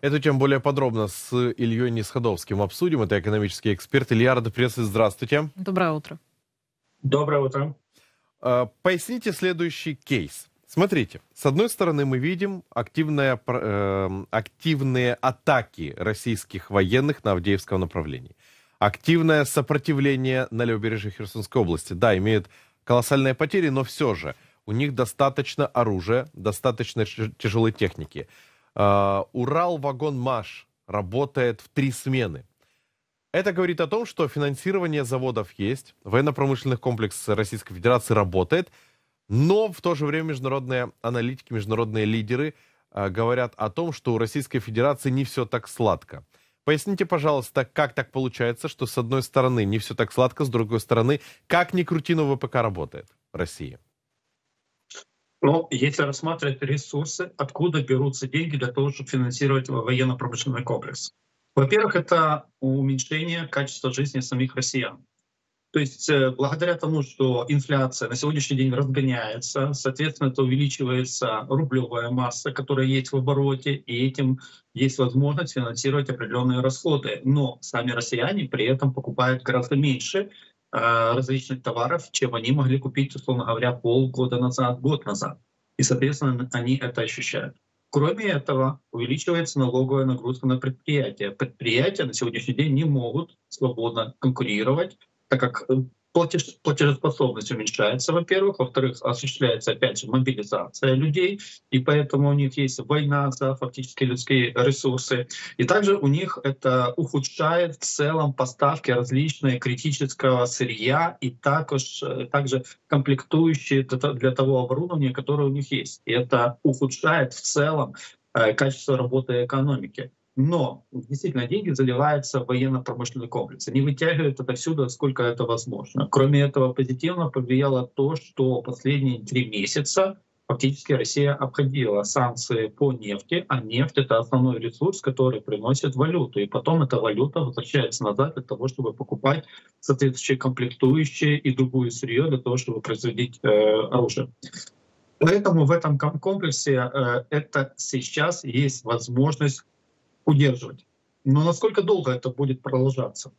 Эту тему более подробно с Ильей Нисходовским обсудим. Это экономический эксперт. Илья, приветствовать. Здравствуйте. Доброе утро. Доброе утро. А, поясните следующий кейс. Смотрите, с одной стороны мы видим активные, э, активные атаки российских военных на Авдеевском направлении. Активное сопротивление на левобережье Херсонской области. Да, имеют колоссальные потери, но все же у них достаточно оружия, достаточно тяжелой техники. Uh, Урал-вагон-Маш работает в три смены. Это говорит о том, что финансирование заводов есть, военно-промышленный комплекс Российской Федерации работает, но в то же время международные аналитики, международные лидеры uh, говорят о том, что у Российской Федерации не все так сладко. Поясните, пожалуйста, как так получается, что с одной стороны не все так сладко, с другой стороны, как ни крути, но ВПК работает в России? Но если рассматривать ресурсы, откуда берутся деньги для того, чтобы финансировать военно-промышленный комплекс? Во-первых, это уменьшение качества жизни самих россиян. То есть э, благодаря тому, что инфляция на сегодняшний день разгоняется, соответственно, это увеличивается рублевая масса, которая есть в обороте, и этим есть возможность финансировать определенные расходы. Но сами россияне при этом покупают гораздо меньше, различных товаров, чем они могли купить, условно говоря, полгода назад, год назад. И, соответственно, они это ощущают. Кроме этого, увеличивается налоговая нагрузка на предприятия. Предприятия на сегодняшний день не могут свободно конкурировать, так как э, платеж, платежеспособность уменьшается, во-первых. Во-вторых, осуществляется, опять же, мобилизация людей, и поэтому у них есть война за фактически людские ресурсы. И также у них это ухудшает в целом поставки различные критического сырья и также, также комплектующие для того оборудования, которое у них есть. И это ухудшает в целом э, качество работы экономики. Но действительно деньги заливаются в военно-промышленный комплекс. Они вытягивают отовсюду, сколько это возможно. Кроме этого, позитивно повлияло то, что последние три месяца фактически Россия обходила санкции по нефти, а нефть — это основной ресурс, который приносит валюту. И потом эта валюта возвращается назад для того, чтобы покупать соответствующие комплектующие и другую сырье для того, чтобы производить э, оружие. Поэтому в этом комплексе э, это сейчас есть возможность удерживать. Но насколько долго это будет продолжаться?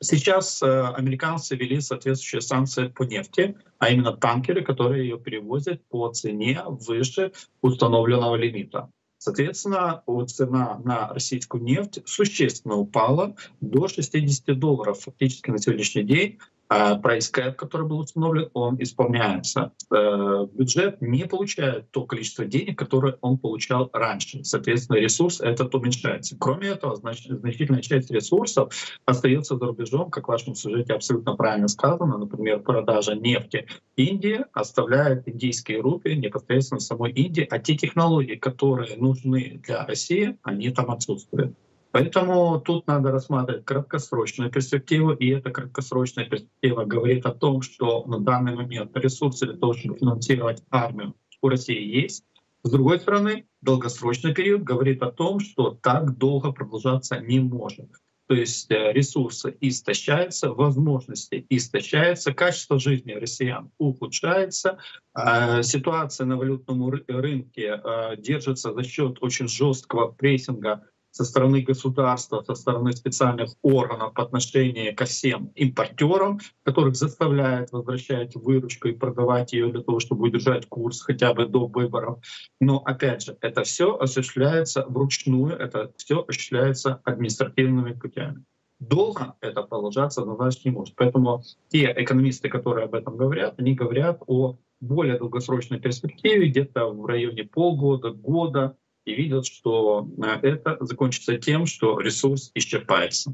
Сейчас э, американцы ввели соответствующие санкции по нефти, а именно танкеры, которые ее перевозят по цене выше установленного лимита. Соответственно, цена на российскую нефть существенно упала до 60 долларов фактически на сегодняшний день. А прайс который был установлен, он исполняется. Э, бюджет не получает то количество денег, которое он получал раньше. Соответственно, ресурс этот уменьшается. Кроме этого, значит, значительная часть ресурсов остается за рубежом, как в вашем сюжете абсолютно правильно сказано. Например, продажа нефти. Индия оставляет индийские рупии непосредственно самой Индии, а те технологии, которые нужны для России, они там отсутствуют. Поэтому тут надо рассматривать краткосрочную перспективу, и эта краткосрочная перспектива говорит о том, что на данный момент ресурсы для того, чтобы финансировать армию у России есть. С другой стороны, долгосрочный период говорит о том, что так долго продолжаться не может. То есть э, ресурсы истощаются, возможности истощаются, качество жизни россиян ухудшается, а ситуация на валютном рынке э, держится за счет очень жесткого прессинга со стороны государства, со стороны специальных органов по отношению ко всем импортерам, которых заставляет возвращать выручку и продавать ее для того, чтобы удержать курс хотя бы до выборов. Но опять же, это все осуществляется вручную, это все осуществляется административными путями. Долго это продолжаться однозначно не может. Поэтому те экономисты, которые об этом говорят, они говорят о более долгосрочной перспективе, где-то в районе полгода, года, и видят, что э, это закончится тем, что ресурс исчерпается.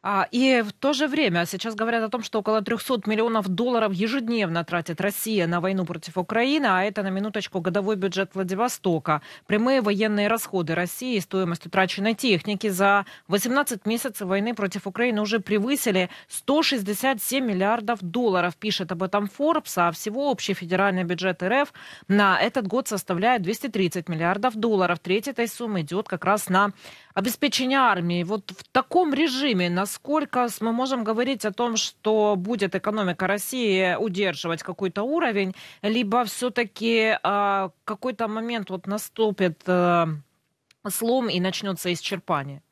А, и в то же время сейчас говорят о том, что около 300 миллионов долларов ежедневно тратит Россия на войну против Украины, а это на минуточку годовой бюджет Владивостока. Прямые военные расходы России, стоимость утраченной техники за 18 месяцев войны против Украины уже превысили 167 миллиардов долларов, пишет об этом Forbes, а всего общий федеральный бюджет РФ на этот год составляет 230 миллиардов долларов. Треть этой суммы идет как раз на обеспечение армии. Вот в таком режиме, насколько мы можем говорить о том, что будет экономика России удерживать какой-то уровень, либо все-таки э, какой-то момент вот наступит э, слом и начнется исчерпание?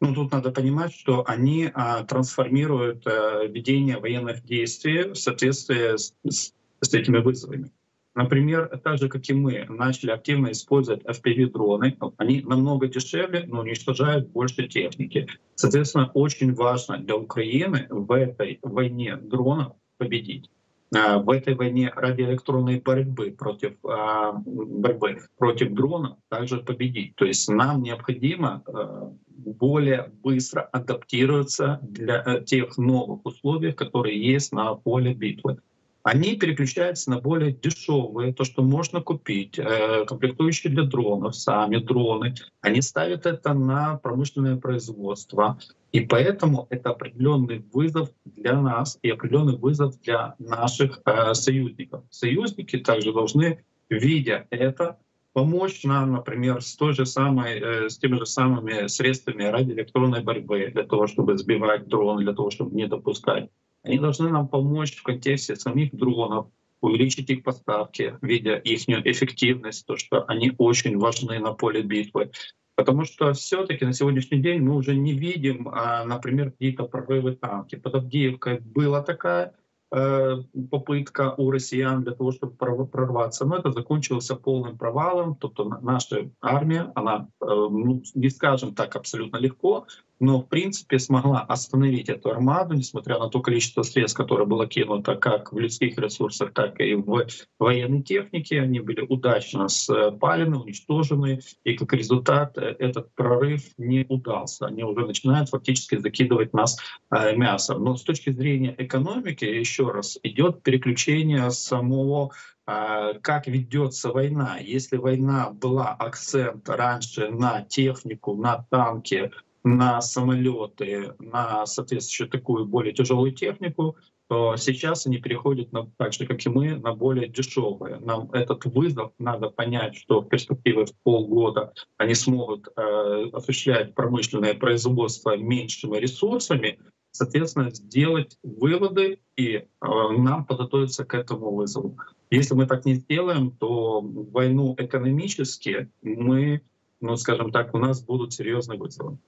Ну, тут надо понимать, что они а, трансформируют а, ведение военных действий в соответствии с, с, с этими вызовами. Например, так же, как и мы, начали активно использовать FPV-дроны. Они намного дешевле, но уничтожают больше техники. Соответственно, очень важно для Украины в этой войне дронов победить. А, в этой войне радиоэлектронной борьбы против а, борьбы против дронов также победить. То есть нам необходимо а, более быстро адаптироваться для э, тех новых условий, которые есть на поле битвы они переключаются на более дешевые, то, что можно купить, э, комплектующие для дронов, сами дроны. Они ставят это на промышленное производство. И поэтому это определенный вызов для нас и определенный вызов для наших э, союзников. Союзники также должны, видя это, помочь нам, например, с, той же самой, э, с теми же самыми средствами радиоэлектронной борьбы для того, чтобы сбивать дроны, для того, чтобы не допускать они должны нам помочь в контексте самих дронов, увеличить их поставки, видя их эффективность, то, что они очень важны на поле битвы. Потому что все-таки на сегодняшний день мы уже не видим, а, например, какие-то прорывы танки. Под Авдеевкой была такая Э, попытка у россиян для того, чтобы прорваться. Но это закончилось полным провалом. Тобто наша армия, она, э, ну, не скажем так, абсолютно легко, но в принципе смогла остановить эту армаду, несмотря на то количество средств, которое было кинуто как в людских ресурсах, так и в военной технике. Они были удачно спалены, уничтожены, и как результат э, этот прорыв не удался. Они уже начинают фактически закидывать нас мясом. Но с точки зрения экономики, еще раз, идет переключение самого а, как ведется война. Если война была акцент раньше на технику, на танки, на самолеты, на соответствующую такую более тяжелую технику, то сейчас они переходят на, так же, как и мы, на более дешевые. Нам этот вызов надо понять, что в перспективе в полгода они смогут э, осуществлять промышленное производство меньшими ресурсами, соответственно, сделать выводы и э, нам подготовиться к этому вызову. Если мы так не сделаем, то войну экономически мы, ну, скажем так, у нас будут серьезные вызовы.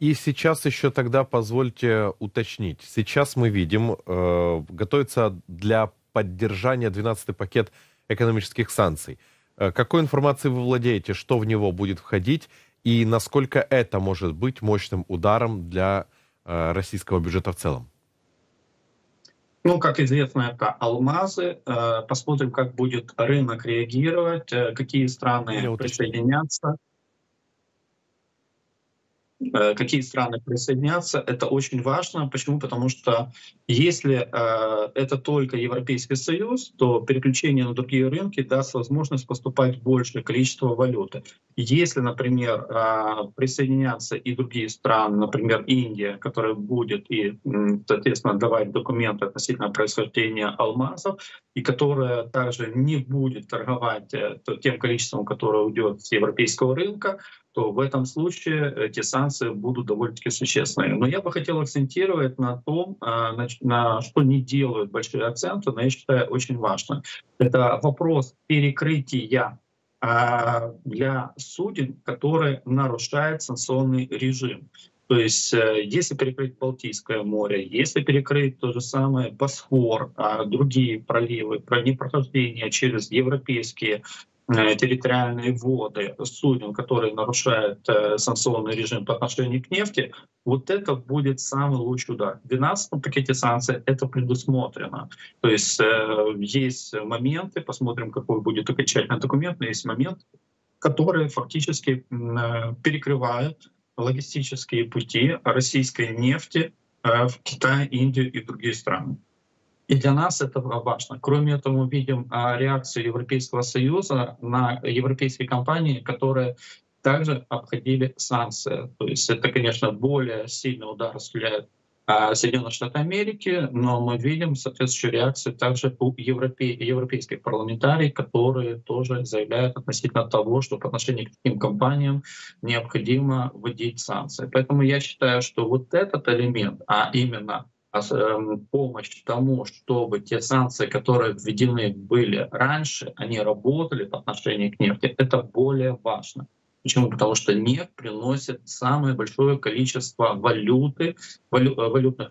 И сейчас еще тогда позвольте уточнить. Сейчас мы видим, э, готовится для поддержания 12-й пакет экономических санкций. Э, какой информацией вы владеете, что в него будет входить? и насколько это может быть мощным ударом для э, российского бюджета в целом? Ну, как известно, это алмазы. Э, посмотрим, как будет рынок реагировать, э, какие страны присоединятся. Э, какие страны присоединятся, это очень важно. Почему? Потому что если э, это только Европейский Союз, то переключение на другие рынки даст возможность поступать большее количество валюты. Если, например, э, присоединятся и другие страны, например, Индия, которая будет и, соответственно, давать документы относительно происхождения алмазов, и которая также не будет торговать тем количеством, которое уйдет с европейского рынка, то в этом случае эти санкции будут довольно-таки существенные. Но я бы хотел акцентировать на том, а, на, на что не делают большие акценты, но я считаю очень важно. Это вопрос перекрытия а, для суден, которые нарушают санкционный режим. То есть э, если перекрыть Балтийское море, если перекрыть то же самое Босфор, а другие проливы, про непрохождение через европейские Э, территориальные воды суден, которые нарушают э, санкционный режим по отношению к нефти, вот это будет самый лучший удар. В 12 пакете санкций это предусмотрено. То есть э, есть моменты, посмотрим, какой будет окончательный документ, но есть моменты, которые фактически э, перекрывают логистические пути российской нефти э, в Китай, Индию и другие страны. И для нас это важно. Кроме этого, мы видим а, реакцию Европейского Союза на европейские компании, которые также обходили санкции. То есть это, конечно, более сильный удар осуществляет а, Соединенные Штаты Америки, но мы видим соответствующую реакцию также у европе... европейских парламентариев, которые тоже заявляют относительно того, что по отношению к таким компаниям необходимо вводить санкции. Поэтому я считаю, что вот этот элемент, а именно помощь тому, чтобы те санкции, которые введены были раньше, они работали по отношению к нефти, это более важно. Почему? Потому что нефть приносит самое большое количество валюты, валю, валютных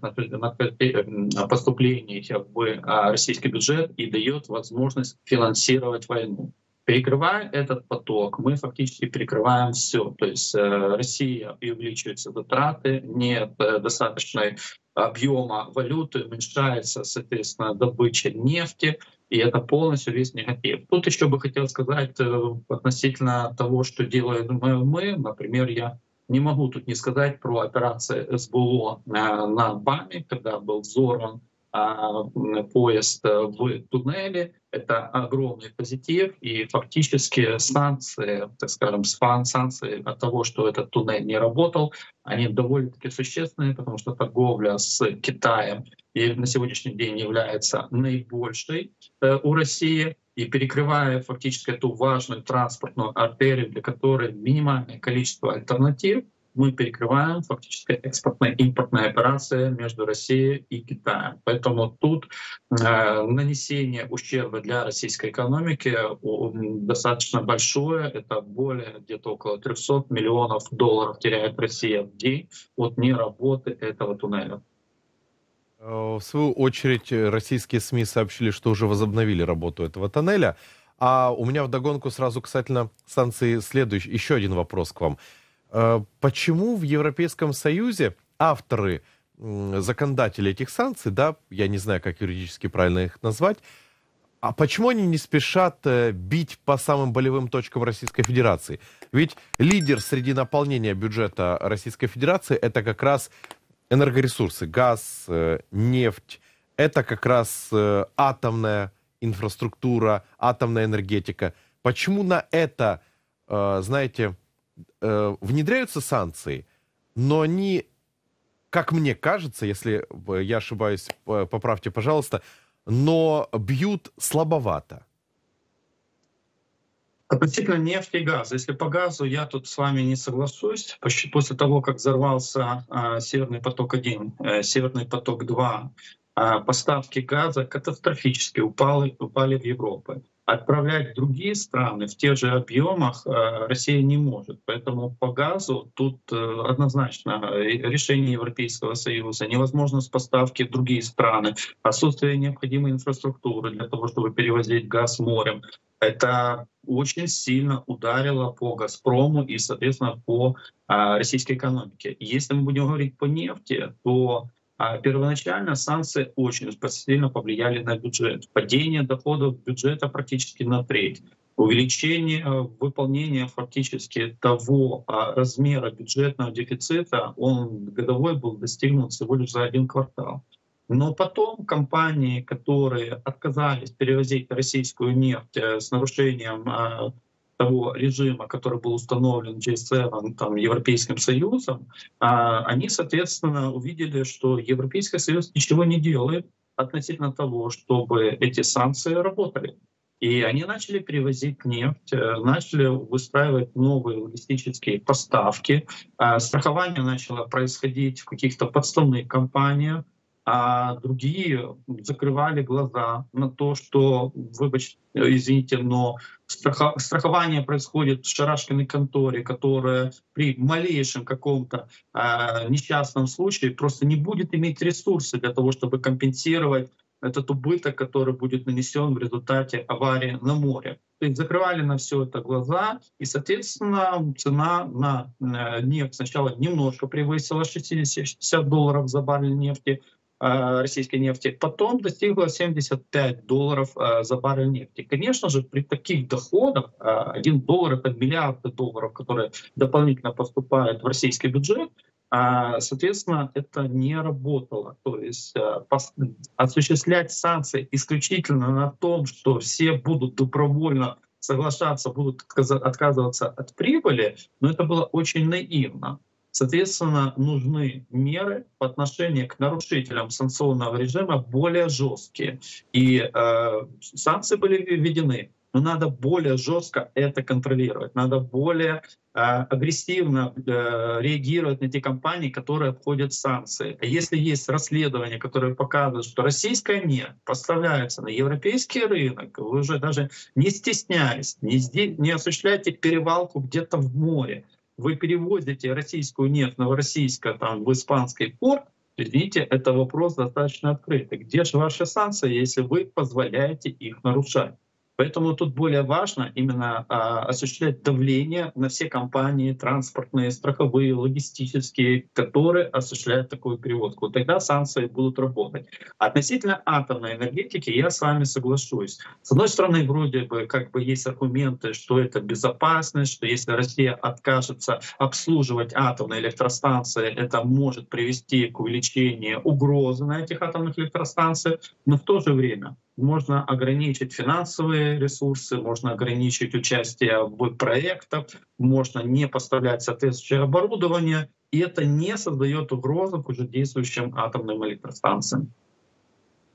поступлений в а, российский бюджет и дает возможность финансировать войну. Перекрывая этот поток, мы фактически перекрываем все. То есть э, Россия и увеличиваются затраты, нет э, достаточной объема валюты, уменьшается, соответственно, добыча нефти, и это полностью весь негатив. Тут еще бы хотел сказать э, относительно того, что делаем мы. Например, я не могу тут не сказать про операции СБО на БАМе, когда был взорван поезд э, в туннеле. Это огромный позитив, и фактически санкции, так скажем, санкции от того, что этот туннель не работал, они довольно-таки существенные, потому что торговля с Китаем и на сегодняшний день является наибольшей э, у России и перекрывая фактически эту важную транспортную артерию, для которой минимальное количество альтернатив — мы перекрываем фактически экспортная импортная операция между Россией и Китаем. Поэтому тут э, нанесение ущерба для российской экономики достаточно большое. Это более где-то около 300 миллионов долларов теряет Россия в день от неработы этого туннеля. Э, в свою очередь, российские СМИ сообщили, что уже возобновили работу этого тоннеля. А у меня вдогонку сразу касательно санкций следующий, еще один вопрос к вам. Э, почему в Европейском Союзе авторы, законодатели этих санкций, да, я не знаю, как юридически правильно их назвать, а почему они не спешат э, бить по самым болевым точкам Российской Федерации? Ведь лидер среди наполнения бюджета Российской Федерации это как раз энергоресурсы, газ, э, нефть, это как раз атомная инфраструктура, атомная энергетика. Почему на это, знаете, э, внедряются санкции, но они, как мне кажется, если я ошибаюсь, поправьте, пожалуйста, но бьют слабовато. Относительно нефти и газа. Если по газу, я тут с вами не соглашусь. После того, как взорвался э, Северный поток-1, э, Северный поток-2, э, поставки газа катастрофически упали, упали в Европу отправлять в другие страны в тех же объемах э, Россия не может. Поэтому по газу тут э, однозначно решение Европейского Союза, невозможность поставки в другие страны, отсутствие необходимой инфраструктуры для того, чтобы перевозить газ морем. Это очень сильно ударило по «Газпрому» и, соответственно, по э, российской экономике. Если мы будем говорить по нефти, то а первоначально санкции очень сильно повлияли на бюджет. Падение доходов бюджета практически на треть. Увеличение э, выполнения фактически того а, размера бюджетного дефицита, он годовой был достигнут всего лишь за один квартал. Но потом компании, которые отказались перевозить российскую нефть э, с нарушением а, того режима, который был установлен G7, там, Европейским Союзом, а, они, соответственно, увидели, что Европейский Союз ничего не делает относительно того, чтобы эти санкции работали. И они начали перевозить нефть, э, начали выстраивать новые логистические поставки. А, страхование начало происходить в каких-то подставных компаниях, а другие закрывали глаза на то, что, выбачьте, извините, но страхование происходит в шарашкиной конторе, которая при малейшем каком-то э, несчастном случае просто не будет иметь ресурсы для того, чтобы компенсировать этот убыток, который будет нанесен в результате аварии на море. То есть закрывали на все это глаза, и, соответственно, цена на нефть сначала немножко превысила 60 долларов за баррель нефти, Э, российской нефти, потом достигла 75 долларов э, за баррель нефти. Конечно же, при таких доходах, 1 э, доллар это миллиарды долларов, которые дополнительно поступают в российский бюджет, соответственно, это не работало. То есть осуществлять санкции исключительно на том, что все будут добровольно соглашаться, будут отказываться от прибыли, но это было очень наивно. Соответственно, нужны меры по отношению к нарушителям санкционного режима более жесткие. И э, санкции были введены. Но надо более жестко это контролировать, надо более э, агрессивно э, реагировать на те компании, которые обходят санкции. А если есть расследование, которое показывает, что российская нефть поставляется на европейский рынок, вы уже даже не стесняясь, не, не осуществляете перевалку где-то в море, вы перевозите российскую нефть новороссийска там, в испанский порт, Извините, это вопрос достаточно открытый. Где же ваши санкции, если вы позволяете их нарушать? Поэтому тут более важно именно а, осуществлять давление на все компании транспортные, страховые, логистические, которые осуществляют такую перевозку. Тогда санкции будут работать. Относительно атомной энергетики я с вами соглашусь. С одной стороны, вроде бы как бы есть аргументы, что это безопасность, что если Россия откажется обслуживать атомные электростанции, это может привести к увеличению угрозы на этих атомных электростанциях. Но в то же время можно ограничить финансовые ресурсы, можно ограничить участие в проектах, можно не поставлять соответствующее оборудование, и это не создает угрозы к уже действующим атомным электростанциям.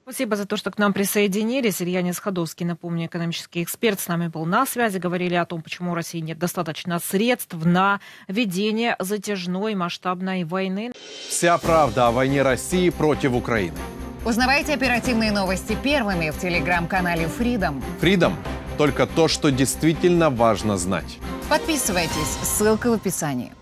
Спасибо за то, что к нам присоединились. Илья Несходовский, напомню, экономический эксперт, с нами был на связи. Говорили о том, почему у России нет достаточно средств на ведение затяжной масштабной войны. Вся правда о войне России против Украины. Узнавайте оперативные новости первыми в телеграм-канале Freedom. Freedom – только то, что действительно важно знать. Подписывайтесь, ссылка в описании.